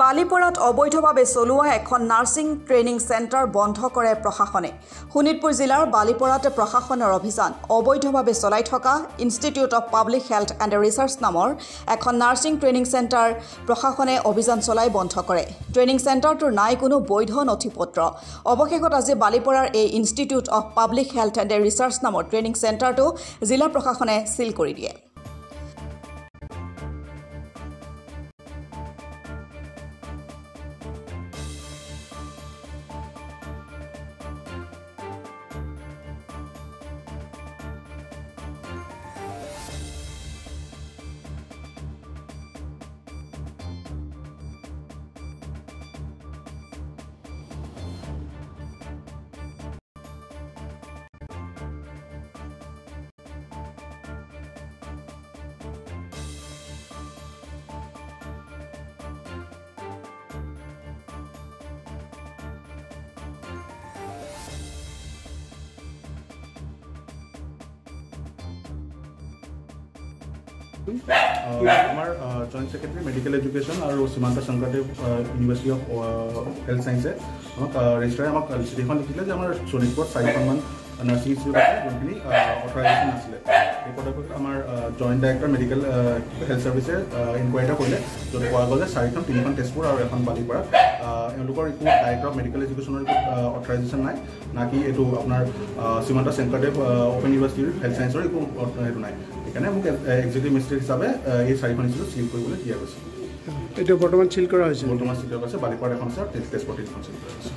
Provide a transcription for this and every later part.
বালিপৰাত অবৈধভাৱে চলোৱা এখন নাৰ্ছিং ট্ৰেইনিং চেণ্টাৰ বন্ধ কৰে প্ৰশাসনে। শোণিতপুৰ জিলাৰ বালিপৰাত প্ৰশাসনৰ অভিযান অবৈধভাৱে চলাই থকা institute of public health and research নামৰ এখন নাৰ্ছিং ট্ৰেইনিং চেণ্টাৰ প্ৰশাসনে অভিযান চলাই বন্ধ কৰে। ট্ৰেইনিং চেণ্টাৰটোৰ নাই কোনো বৈধ নথি পত্ৰ অৱশেষত আজি বালিপৰাৰ এই institute of public health and research নামৰ ট্ৰেইনিং চেণ্টাৰটো জিলা প্ৰশাসনে চিল কৰি দিয়ে। আমাৰ জইণ্ট ছেক্ৰেটাৰী মেডিকেল এডুকেশ্যন আৰু Srimanta Sankardev university of health ছায়েন্সে আমাক ৰেজিষ্টাৰে আমাক চিঠিখন লিখিলে যে আমাৰ শোণিতপুৰত চাৰিখনমান নাৰ্ছিং ইনষ্টিটিউট আছে। যোনখিনি অথৰাইজেশ্যন নাছিলে এই পদক্ষেপত আমাৰ জইণ্ট ডাইৰেক্টৰ মেডিকেল হেল্থ ছাৰ্ভিচে ইনকুৱাৰী এটা কৰিলে য'ত পোৱা গ'ল যে চাৰিখন তিনিখন তেজপুৰ আৰু এখন বালিপাৰা এওঁলোকৰ একো ডাইৰেক্টৰ অফ মেডিকেল এডুকেশ্যনৰ একো অথৰাইজেশ্যন নাই না কি এইটো আপোনাৰ সীমান্ত শংকৰদেৱ অপেন ইউনিভাৰ্চিটিৰ হেল্থ ছায়েন্সৰ একো সেইটো নাই। সেইকাৰণে মোক এক্সিকিউটিভ মেজিষ্ট্ৰেট হিচাপে এই চাৰিখন ইনষ্টিটিউট চিল কৰিবলৈ দিয়া গৈছে। এইটো বৰ্তমান চিল কৰা হৈছে। বৰ্তমান চিল কৰা হৈছে বালিপাৰাত এখন আছে আৰু তেজপুৰত এখন চিল কৰা হৈছে।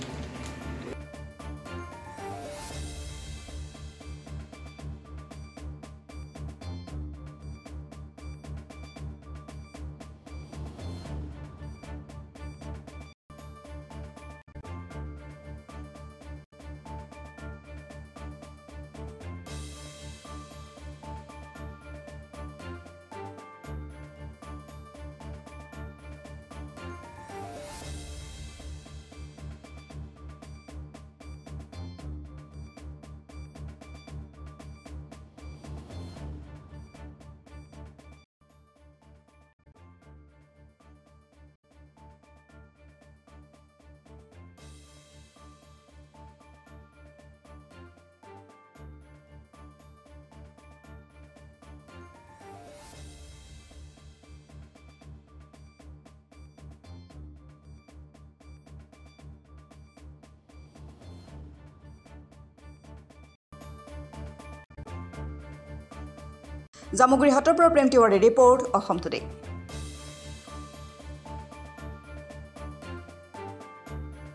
জামুগুৰি হাটৰ পৰা প্ৰেম তিৱাৰীৰ ৰিপৰ্ট অসম টুডে